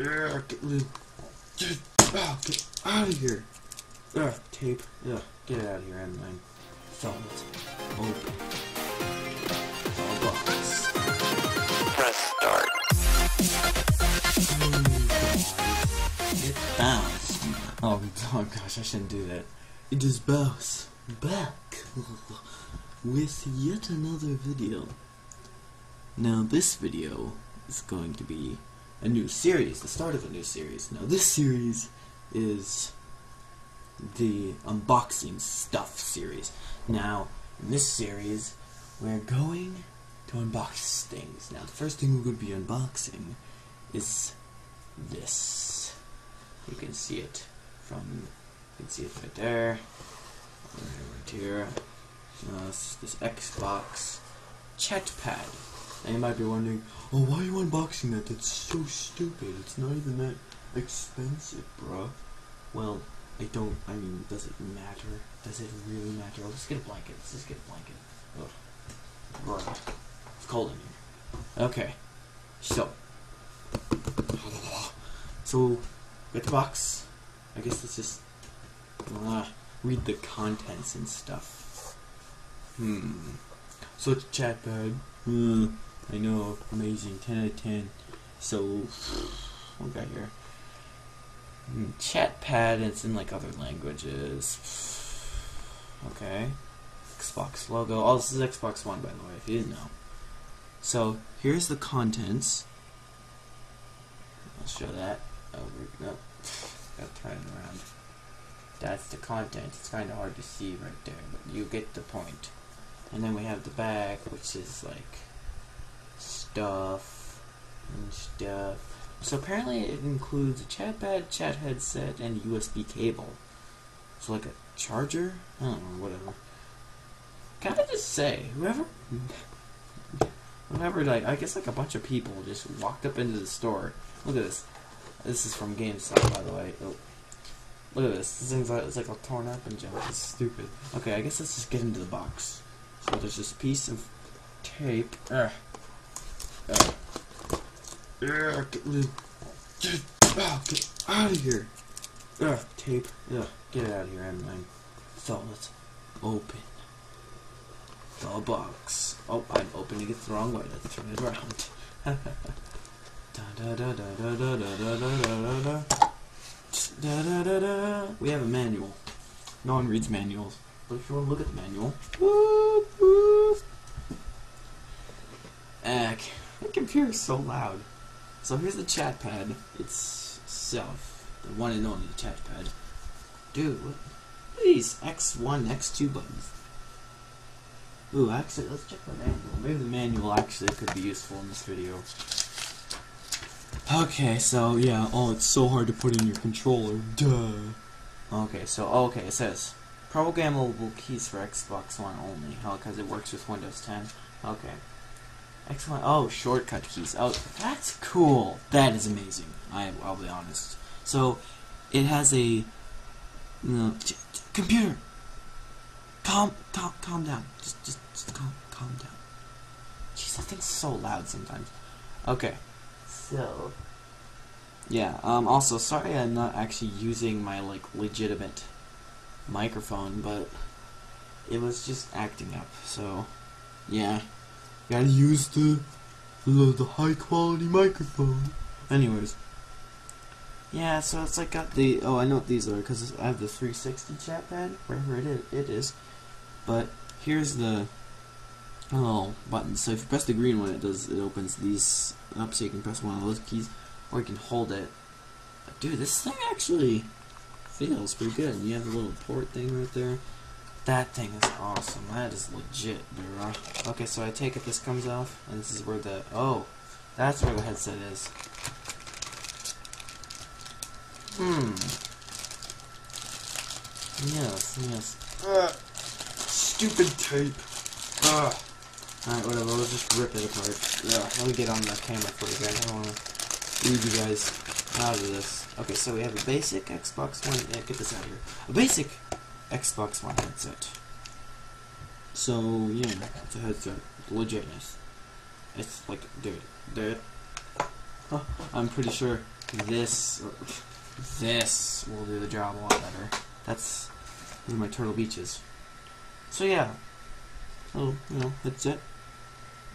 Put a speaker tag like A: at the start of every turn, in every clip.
A: Ugh, get, get, oh, get out of here. Ugh, tape. Ugh, get out of here. So let's open. the box.
B: Press start.
A: It bounced. Oh, oh gosh, I shouldn't do that. It just bounced back with yet another video. Now, this video is going to be a new series, the start of a new series. Now, this series is the unboxing stuff series. Now, in this series, we're going to unbox things. Now, the first thing we're going to be unboxing is this. You can see it from, you can see it right there, right here. Uh, this, this Xbox chat pad. And you might be wondering, oh, why are you unboxing that? That's so stupid. It's not even that expensive, bruh. Well, I don't, I mean, does it matter? Does it really matter? Let's get a blanket. Let's just get a blanket. Ugh. Bruh. It's cold in here. Okay. So. So, get the box. I guess let's just uh, read the contents and stuff. Hmm. So it's chat pad. Hmm. I know. Amazing. 10 out of 10. So, what got here? Hmm, Chat pad. It's in like other languages. Okay. Xbox logo. Oh, this is Xbox One, by the way, if you didn't know. So, here's the contents. I'll show that. Over. No. Gotta turn it around. That's the content. It's kind of hard to see right there, but you get the point. And then we have the back, which is like stuff and stuff. So apparently it includes a chat pad, chat headset, and USB cable. So like a charger? I don't know, whatever. Can I just say, whoever, whenever like I guess like a bunch of people just walked up into the store. Look at this. This is from GameStop, by the way. Oh. Look at this. This thing's like, it's like all torn up and junk. It's stupid. Okay, I guess let's just get into the box. So there's this piece of tape. Ugh. Ugh, get. Get, oh, get out of here. Tape. Get it out of here, Adeline. So let's open the box. Oh, I'm opening it the wrong way. Let's turn it around. We have a manual. No one reads manuals. But if you want to look at the manual, my computer's so loud. So here's the chat pad itself. The one and only chat pad. Dude, what, these X1, X2 buttons? Ooh, actually, let's check the manual. Maybe the manual actually could be useful in this video. Okay, so yeah, oh, it's so hard to put in your controller. Duh. Okay, so okay, it says programmable keys for Xbox One only. Oh, because it works with Windows 10. Okay. X1. Oh, shortcut keys. Oh, that's cool. That is amazing. I, I'll be honest. So, it has a you know, computer. Calm, calm, calm down. Just, just, just calm, calm down. Jeez, that thing's so loud sometimes. Okay. So. Yeah. Um. Also, sorry, I'm not actually using my like legitimate microphone, but it was just acting up. So, yeah, gotta use the the, the high quality microphone. Anyways, yeah. So it's like got the oh I know what these are because I have the 360 chat pad wherever it is, it is. But here's the oh button. So if you press the green one, it does it opens these up, so you can press one of those keys, or you can hold it. But dude, this thing actually feels pretty good. You have the little port thing right there. That thing is awesome. That is legit, bro. Okay, so I take it this comes off, and this is where the oh, that's where the headset is. Hmm. Yes, yes. Ugh. Stupid tape. Ugh. Alright, whatever. Let's just rip it apart. Yeah. Let me get on the camera for you guys. I don't want to leave you guys out of this. Okay, so we have a basic Xbox One. Yeah, get this out of here. A basic Xbox One headset. So yeah, it's a headset. Legitness. It's like, dude, dude. Oh, I'm pretty sure this this will do the job a lot better. That's these are my Turtle Beaches. So yeah, so you know that's it.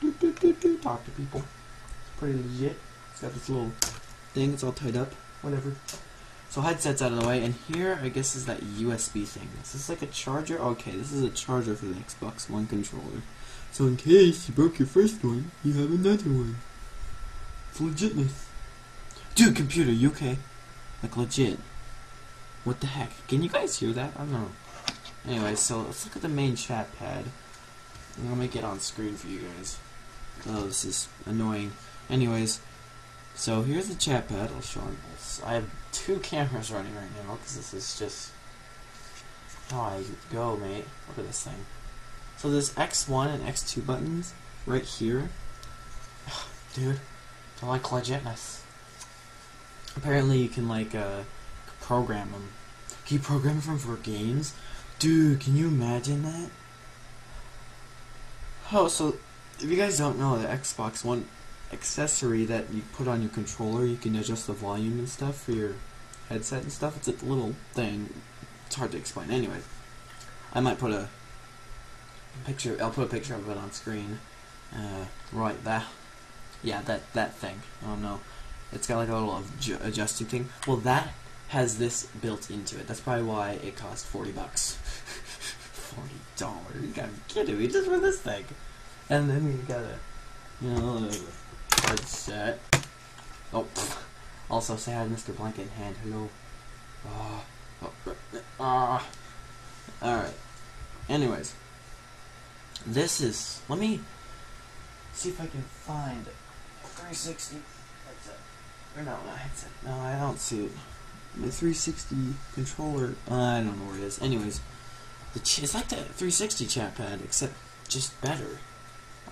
A: Do, do, do, do, talk to people. It's pretty legit. It's got this little thing. It's all tied up. Whatever. So headset's out of the way, and here I guess is that USB thing. Is this like a charger? Okay, this is a charger for the Xbox One controller. So in case you broke your first one, you have another one. It's legitness. Dude, computer, you okay? Like legit. What the heck? Can you guys hear that? I don't know. Anyway, so let's look at the main chat pad. Gonna make it on screen for you guys. Oh, this is annoying. Anyways, so here's the chat pad. I'll show you this. I have two cameras running right now because this is just how I go, mate. Look at this thing. So there's X1 and X2 buttons right here. Dude, they're like legitness. Apparently you can like uh, program them. Can you program them for games? Dude, can you imagine that? Oh, so if you guys don't know, the Xbox One accessory that you put on your controller, you can adjust the volume and stuff for your headset and stuff. It's a little thing. It's hard to explain. Anyway, I might put a picture. I'll put a picture of it on screen. Uh, right there. Yeah, that that thing. Oh no, it's got like a little adjusting thing. Well, that has this built into it. That's probably why it cost forty bucks. forty dollars. You gotta be kidding me! Just for this thing. And then you got a, you know, headset. Oh, pff. also say hi to Mr. Blanket in hand. Hello. Ah. Oh, ah. All right. Anyways, this is. Let me see if I can find a 360 headset. Or no, not headset. No, I don't see it. My 360 controller. Uh, I don't know where it is. Anyways, the it's like the 360 chat pad, except just better.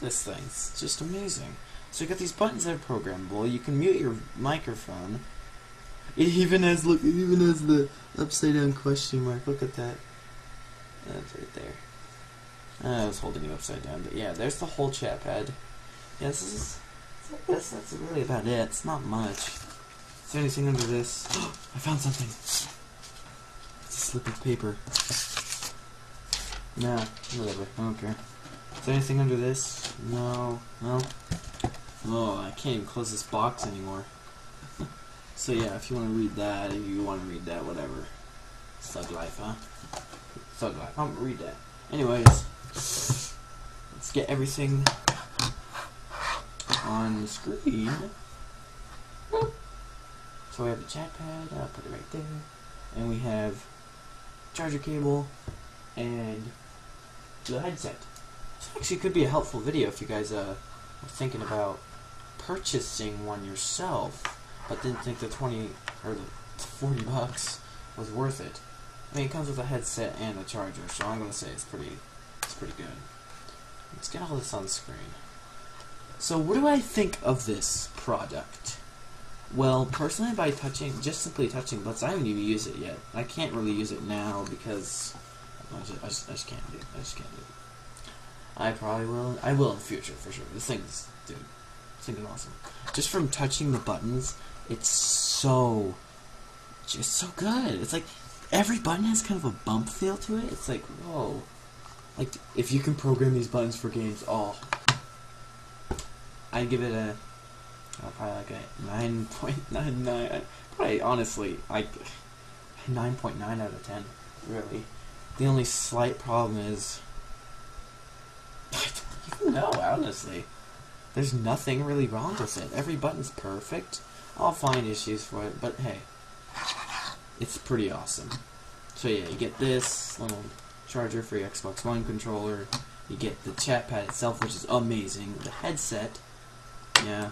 A: This thing's just amazing. So you got these buttons that are programmable. You can mute your microphone. It even has look. It even has the upside down question mark. Look at that. That's right there. Uh, I was holding you upside down, but yeah, there's the whole chat pad. Yeah, this is. That's that's really about it. It's not much. Is there anything under this? I found something. It's a slip of paper. Nah, whatever. I don't care. Is there anything under this? No. No. Oh, I can't even close this box anymore. so yeah, if you want to read that, if you want to read that, whatever. Thug life, huh? Thug life. I'm gonna read that. Anyways, let's get everything on the screen. So we have the chat pad, I'll put it right there. And we have charger cable and the headset. This actually could be a helpful video if you guys uh, are thinking about purchasing one yourself, but didn't think the 20 or the 40 bucks was worth it. I mean, it comes with a headset and a charger, so I'm gonna say it's pretty, it's pretty good. Let's get all this on screen. So, what do I think of this product? Well, personally, by touching, just simply touching buttons, I haven't even used it yet. I can't really use it now because I just, I just, I just can't do it. I just can't do it. I probably will. I will in the future for sure. This thing's, dude, is awesome. Just from touching the buttons, it's so, just so good. It's like every button has kind of a bump feel to it. It's like whoa, like if you can program these buttons for games, oh, I'd give it a uh, probably like a nine point nine nine. Probably honestly, like nine point nine out of ten. Really, the only slight problem is I don't even know. Honestly, there's nothing really wrong with it. Every button's perfect. I'll find issues for it, but hey, it's pretty awesome. So yeah, you get this little charger for your Xbox One controller. You get the chat pad itself, which is amazing. The headset, yeah,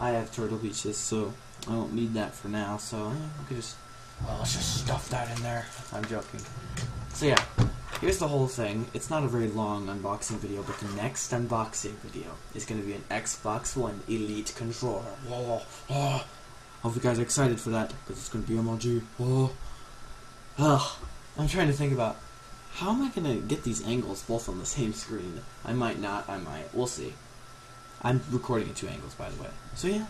A: I have Turtle Beaches, so I don't need that for now. So yeah, we could just well, let's just stuff that in there. I'm joking. So yeah, here's the whole thing. It's not a very long unboxing video, but the next unboxing video is going to be an Xbox One Elite controller. Whoa, whoa. Hope you guys are excited for that because it's going to be MLG. Whoa. Oh. Ugh. I'm trying to think about how am I going to get these angles both on the same screen. I might not. I might. We'll see. I'm recording at two angles, by the way. So yeah,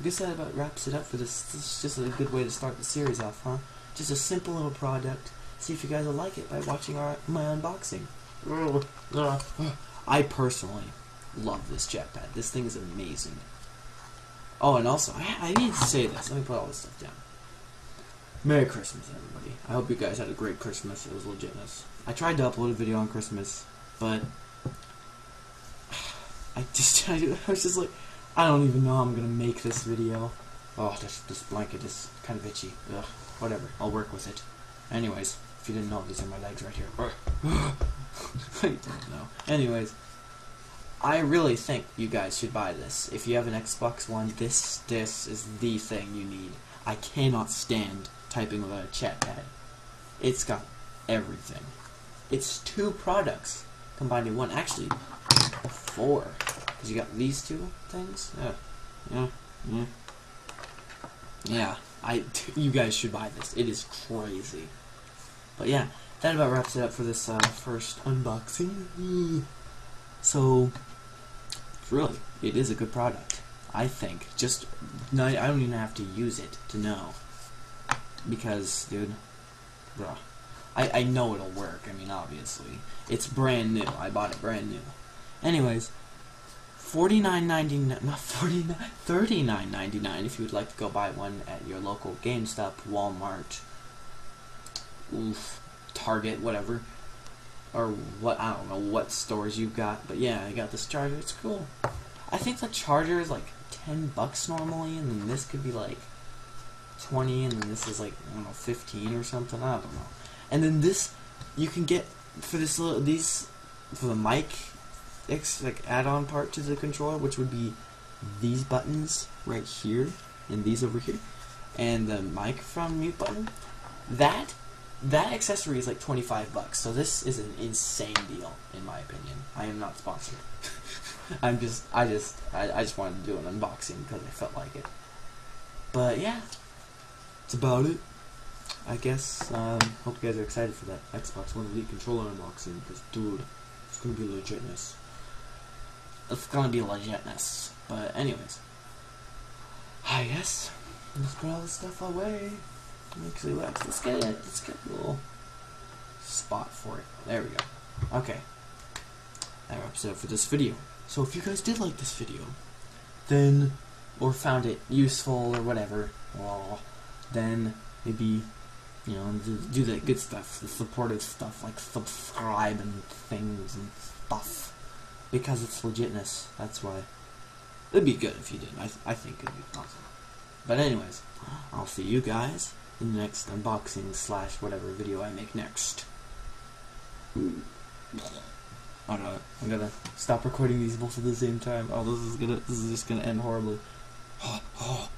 A: I guess that about wraps it up for this. This is just a good way to start the series off, huh? Just a simple little product. See if you guys will like it by watching our my unboxing. Mm, I personally love this chat pad. This thing is amazing. Oh, and also, I, I need to say this. Let me put all this stuff down. Merry Christmas, everybody. I hope you guys had a great Christmas. It was legitness. I tried to upload a video on Christmas, but I just I was just like, I don't even know how I'm gonna make this video. Oh, this this blanket is kind of itchy. Ugh, whatever. I'll work with it. Anyways, if you didn't know, these are my legs right here. I don't know. Anyways, I really think you guys should buy this. If you have an Xbox One, this this is the thing you need. I cannot stand typing without a chat pad. It's got everything. It's two products combined in one. Actually, four. Because you got these two things. Yeah. Yeah. Yeah. Yeah. I, you guys should buy this. It is crazy. But yeah, that about wraps it up for this uh, first unboxing. So, really, it is a good product. I think. Just, no, I don't even have to use it to know. Because, dude, bruh. I, I know it'll work. I mean, obviously. It's brand new. I bought it brand new. Anyways, forty nine ninety nine, not forty nine, thirty nine ninety nine. If you would like to go buy one at your local GameStop, Walmart, Target, whatever, or what I don't know what stores you've got, but yeah, I got this charger. It's cool. I think the charger is like ten bucks normally, and then this could be like twenty, and then this is like I don't know fifteen or something. I don't know. And then this you can get for this little these for the mic X like add-on part to the controller, which would be these buttons right here and these over here, and the microphone mute button. That that accessory is like 25 bucks. So this is an insane deal in my opinion. I am not sponsored. I'm just I just I, I just wanted to do an unboxing because I felt like it. But yeah, that's about it. I guess um, hope you guys are excited for that Xbox One Elite controller unboxing because dude, it's gonna be legitness. It's gonna be legitness. But anyways, I guess let's put all this stuff away. Let's get it. Let's get a little spot for it. There we go. Okay, that wraps it up for this video. So if you guys did like this video, then or found it useful or whatever, well, then maybe you know do, do that good stuff, the supportive stuff like subscribe and things and stuff because it's legitness. That's why it'd be good if you did. I I think it'd be awesome. But anyways, I'll see you guys in the next unboxing slash whatever video I make next. Oh no, I'm gonna stop recording these both at the same time. Oh, this is gonna, this is just gonna end horribly. Oh, oh.